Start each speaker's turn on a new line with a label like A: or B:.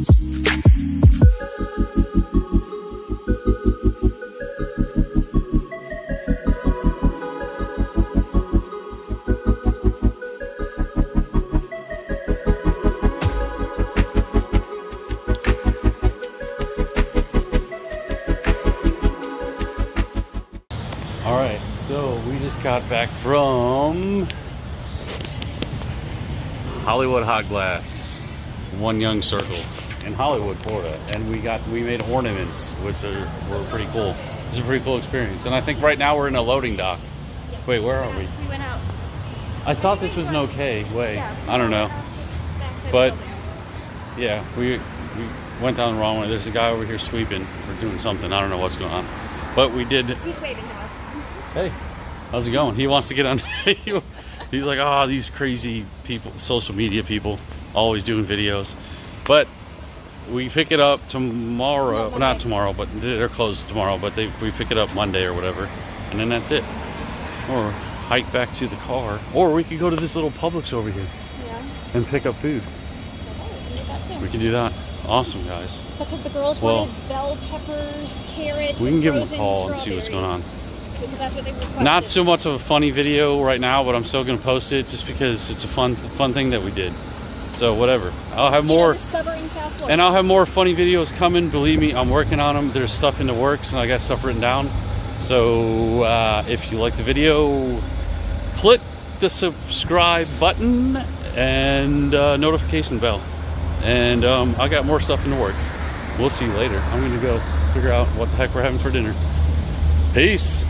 A: All right, so we just got back from Hollywood Hot Glass, One Young Circle in Hollywood, Florida, and we got we made ornaments, which are were pretty cool. It's a pretty cool experience, and I think right now we're in a loading dock. Wait, where are we?
B: We went out.
A: I thought this was an okay way.
B: Yeah,
A: I don't know. But-
B: of the building.
A: Yeah, we we went down the wrong way. There's a guy over here sweeping or doing something. I don't know what's going on, but we did
B: He's waving to us.
A: Hey, how's it going? He wants to get on. He's like, oh, these crazy people, social media people, always doing videos. But we pick it up tomorrow. Well, not tomorrow, but they're closed tomorrow. But they we pick it up Monday or whatever, and then that's it. Or hike back to the car, or we could go to this little Publix over here
B: Yeah.
A: and pick up food.
B: We did that too.
A: We can do that. Awesome, guys.
B: Because the girls
A: Well-
B: wanted bell peppers, carrots.
A: We can give them a call and see what's going on.
B: Because that's what they requested.
A: Not so much of a funny video right now, but I'm still gonna post it just because it's a fun fun thing that we did. So whatever. I'll have more and I'll have more funny videos coming. Believe me, I'm working on them. There's stuff in the works and I got stuff written down. So uh, if you like the video, click the subscribe button and uh, notification bell. And um, I got more stuff in the works. We'll see you later. I'm gonna go figure out what the heck we're having for dinner. Peace.